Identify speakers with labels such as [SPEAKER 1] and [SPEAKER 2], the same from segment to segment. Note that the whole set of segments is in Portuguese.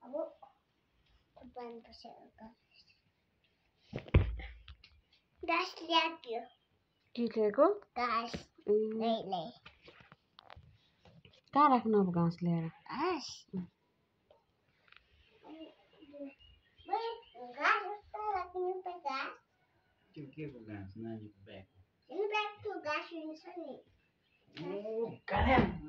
[SPEAKER 1] Abo ben başarılı. Das Lego.
[SPEAKER 2] Die Lego?
[SPEAKER 1] o
[SPEAKER 2] Mm. Nee,
[SPEAKER 1] nee.
[SPEAKER 2] Daar com? ik nog gaan leren.
[SPEAKER 1] Das. Mm.
[SPEAKER 3] O que é o gás? Não, de beco.
[SPEAKER 1] De que o gás, né, eu não sei.
[SPEAKER 3] Oh, caramba!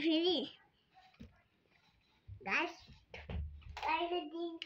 [SPEAKER 1] Really? Guys, I did my.